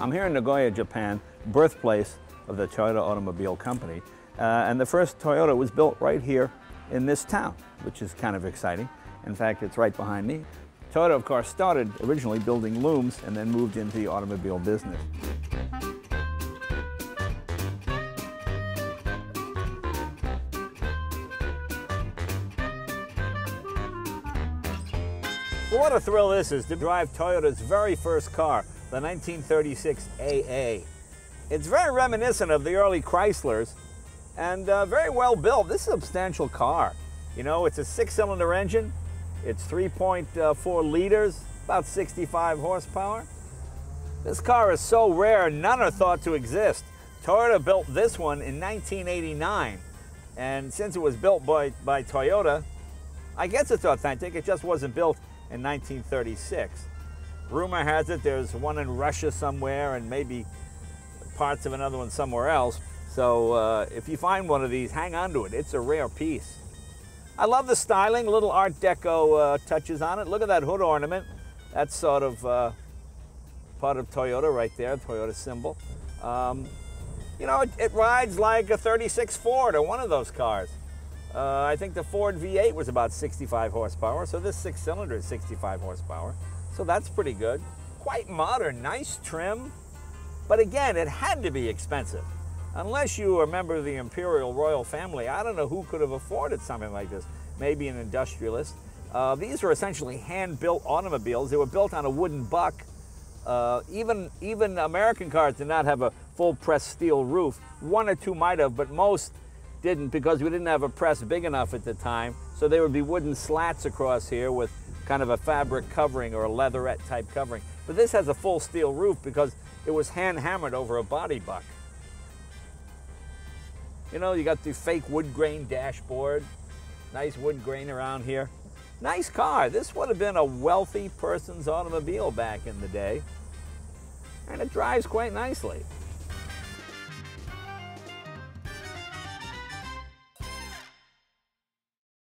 I'm here in Nagoya, Japan, birthplace of the Toyota Automobile Company. Uh, and the first Toyota was built right here in this town, which is kind of exciting. In fact, it's right behind me. Toyota, of course, started originally building looms and then moved into the automobile business. What a thrill this is to drive Toyota's very first car, the 1936 AA. It's very reminiscent of the early Chryslers and uh, very well built. This is a substantial car. You know, it's a six-cylinder engine. It's 3.4 liters, about 65 horsepower. This car is so rare, none are thought to exist. Toyota built this one in 1989. And since it was built by, by Toyota, I guess it's authentic. It just wasn't built in 1936. Rumor has it there's one in Russia somewhere and maybe parts of another one somewhere else. So uh, if you find one of these, hang on to it. It's a rare piece. I love the styling, little Art Deco uh, touches on it. Look at that hood ornament. That's sort of uh, part of Toyota right there, Toyota symbol. Um, you know, it, it, rides like a 36 Ford or one of those cars. Uh, I think the Ford V8 was about 65 horsepower, so this six cylinder is 65 horsepower. So that's pretty good. Quite modern, nice trim. But again, it had to be expensive. Unless you are a member of the imperial royal family, I don't know who could have afforded something like this. Maybe an industrialist. Uh, these are essentially hand-built automobiles. They were built on a wooden buck. Uh, even, even American cars did not have a full pressed steel roof. One or two might have, but most didn't because we didn't have a press big enough at the time. So there would be wooden slats across here with kind of a fabric covering or a leatherette type covering. But this has a full steel roof because it was hand hammered over a body buck. You know, you got the fake wood grain dashboard, nice wood grain around here. Nice car. This would have been a wealthy person's automobile back in the day. And it drives quite nicely.